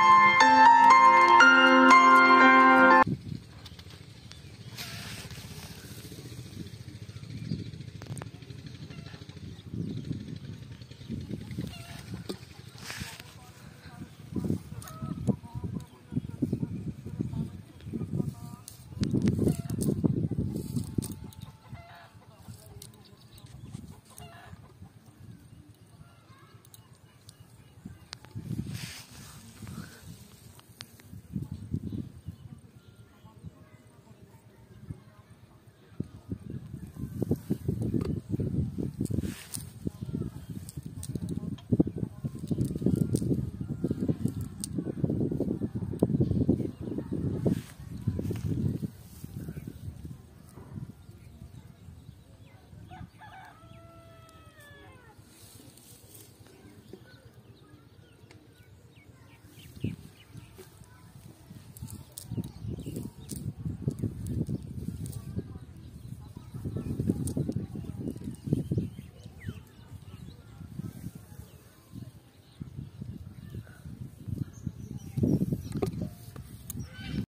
you